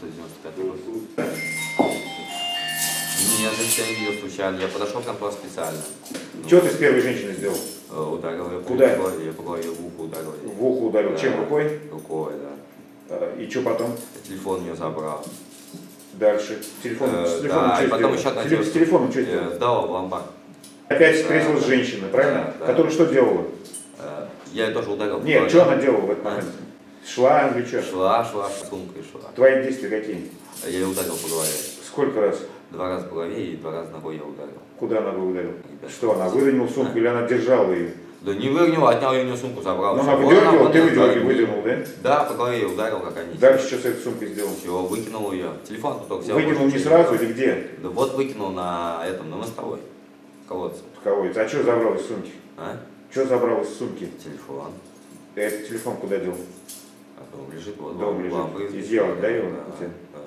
1995 год. Я же не видел случайно, я подошел к просто специально. Что ты с первой женщиной сделал? Э, Ударил ее по Куда? голове, я по голове в ухо ударил. В ухо ударил. Да. Чем, рукой? Рукой, да. А, И что потом? Телефон ее забрал. Дальше. Телефон, Э, с телефоном да, что потом еще одна Теле- девушка. С телефоном что Э, сделал? Сдал в ломбард. Опять встретилась да. женщина, правильно? Да, да. Которая что делала? Э, Я ее тоже ударил. по Нет, что она делала в этот момент? Шла или что? Шла, шла, сумкой шла. Твои действия какие? Я ее ударил по голове. Сколько раз? Два раза по голове и два раза ногой я ударил. Куда она ударила? Ребят. Что, она выдернула сумку или она держала ее? Да не выгнул, отнял ее у нее сумку, забрал. Ну, она выдергивала, ты вот выдернул, да. выдернул, да? Да, по голове я ударил, как они. Дальше что с этой сумкой сделал? Все, выкинул ее. Телефон только взял. Выкинул не сразу или где? Да вот выкинул на этом, на мостовой. Колодце. Кого это? А что забрал из сумки? А? Что забрал из сумки? Телефон. Ты этот телефон куда дел? А то лежит вот. Вы- Изъял, да, его? Да.